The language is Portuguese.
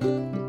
Música